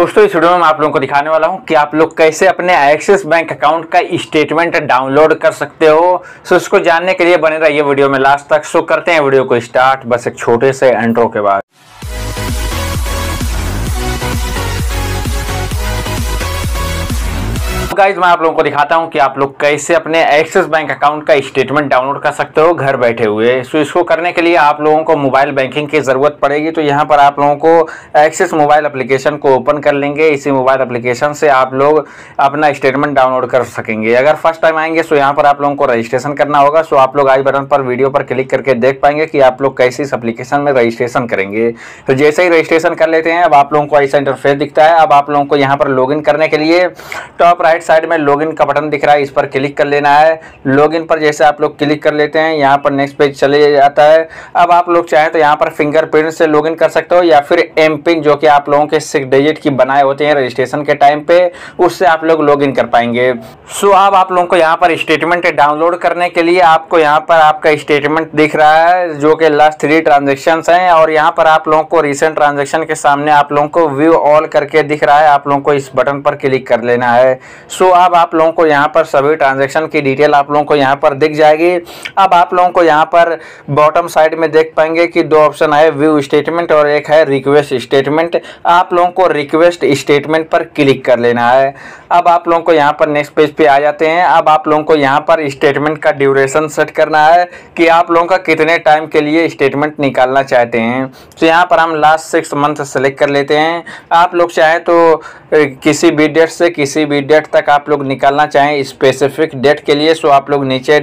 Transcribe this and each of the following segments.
दोस्तों, इस वीडियो में आप लोगों को दिखाने वाला हूँ कि आप लोग कैसे अपने एक्सिस बैंक अकाउंट का स्टेटमेंट डाउनलोड कर सकते हो। सो इसको जानने के लिए बने रहिए वीडियो में लास्ट तक। सो करते हैं वीडियो को स्टार्ट बस एक छोटे से एंट्रो के बाद। गाइज़ मैं आप लोगों को दिखाता हूँ कि आप लोग कैसे अपने एक्सिस बैंक अकाउंट का स्टेटमेंट डाउनलोड कर सकते हो घर बैठे हुए। सो इसको करने के लिए आप लोगों को मोबाइल बैंकिंग की ज़रूरत पड़ेगी। तो यहाँ पर आप लोगों को एक्सिस मोबाइल एप्लीकेशन को ओपन कर लेंगे। इसी मोबाइल एप्लीकेशन से आप लोग अपना स्टेटमेंट डाउनलोड कर सकेंगे। अगर फ़र्स्ट टाइम आएँगे तो यहाँ पर आप लोगों को रजिस्ट्रेशन करना होगा। सो आप लोग आई बटन पर वीडियो पर क्लिक करके देख पाएँगे कि आप लोग कैसे इस एप्लीकेशन में रजिस्ट्रेशन करेंगे। तो जैसे ही रजिस्ट्रेशन कर लेते हैं, अब आप लोगों को ऐसा इंटरफेस दिखता है। अब आप लोगों को यहाँ पर लॉगिन करने के लिए टॉप राइट साइड में लॉगिन का बटन दिख रहा है, इस पर क्लिक कर लेना है। लॉगिन पर जैसे आप लोग क्लिक कर लेते हैं, यहाँ पर नेक्स्ट पेज चले जाता है। अब आप लोग चाहें तो यहाँ पर फिंगरप्रिंट से लॉगिन कर सकते हो या फिर एम पिन, जो कि आप लोगों के सिक्स डिजिट की बनाए होते हैं रजिस्ट्रेशन के टाइम पे, उससे आप लोग लॉगिन कर पाएँगे। सो अब आप लोगों को यहाँ पर स्टेटमेंट डाउनलोड करने के लिए आपको यहाँ पर आपका स्टेटमेंट दिख रहा है, जो कि लास्ट थ्री ट्रांजेक्शन हैं, और यहाँ पर आप लोगों को रिसेंट ट्रांजेक्शन के सामने आप लोगों को व्यू ऑल करके दिख रहा है। आप लोगों को इस बटन पर क्लिक कर लेना है। सो अब आप लोगों को यहाँ पर सभी ट्रांजेक्शन की डिटेल आप लोगों को यहाँ पर दिख जाएगी। अब आप लोगों को यहाँ पर बॉटम साइड में देख पाएँगे कि दो ऑप्शन है व्यू स्टेटमेंट और एक है रिक्वेस्ट स्टेटमेंट आप लोगों को रिक्वेस्ट स्टेटमेंट पर क्लिक कर लेना है। अब आप लोगों को यहाँ पर नेक्स्ट पेज पे आ जाते हैं। अब आप लोगों को यहाँ पर स्टेटमेंट का ड्यूरेशन सेट करना है कि आप लोगों का कितने टाइम के लिए स्टेटमेंट निकालना चाहते हैं। तो यहाँ पर हम लास्ट सिक्स मंथ सेलेक्ट कर लेते हैं। आप लोग चाहें तो किसी भी डेट से किसी भी डेट तक आप लोग निकालना चाहें स्पेसिफिक डेट के लिए सो आप लोग नीचे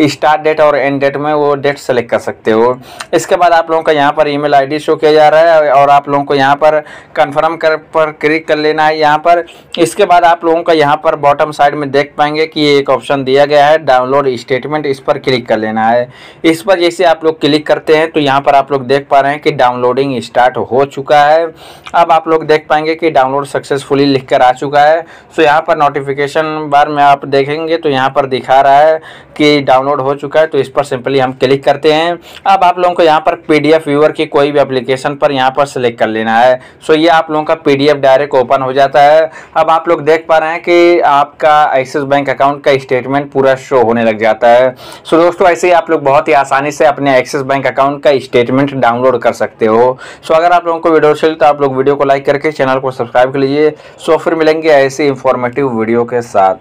स्टार्ट डेट और एंड डेट में वो डेट सेलेक्ट कर सकते हो। इसके बाद आप लोगों का यहाँ पर ईमेल आईडी शो किया जा रहा है और आप लोगों को यहाँ पर कंफर्म कर, पर क्लिक कर लेना है यहाँ पर। इसके बाद आप लोगों का यहाँ पर बॉटम साइड में देख पाएँगे कि एक ऑप्शन दिया गया है डाउनलोड स्टेटमेंट इस पर क्लिक कर लेना है। इस पर जैसे आप लोग क्लिक करते हैं तो यहाँ पर आप लोग देख पा रहे हैं कि डाउनलोडिंग स्टार्ट हो चुका है। अब आप लोग देख पाएँगे कि डाउनलोड सक्सेसफुली लिख आ चुका है। सो यहाँ पर नोटिफिकेशन बार में आप देखेंगे तो यहाँ पर दिखा रहा है कि डाउनलोड हो चुका है तो इस पर सिंपली हम क्लिक करते हैं। अब आप लोगों को यहाँ पर पीडीएफ व्यूअर की कोई भी एप्लीकेशन पर यहाँ पर सिलेक्ट कर लेना है। सो ये आप लोगों का पीडीएफ डायरेक्ट ओपन हो जाता है। अब आप लोग देख पा रहे हैं कि आपका एक्सिस बैंक अकाउंट का स्टेटमेंट पूरा शो होने लग जाता है। सो दोस्तों, ऐसे ही आप लोग बहुत ही आसानी से अपने एक्सिस बैंक अकाउंट का स्टेटमेंट डाउनलोड कर सकते हो। सो अगर आप लोगों को वीडियो चले तो आप लोग वीडियो को लाइक करके चैनल को सब्सक्राइब कर लीजिए सो फिर मिलेंगे ऐसे इंफॉर्मेटिव वीडियो के साथ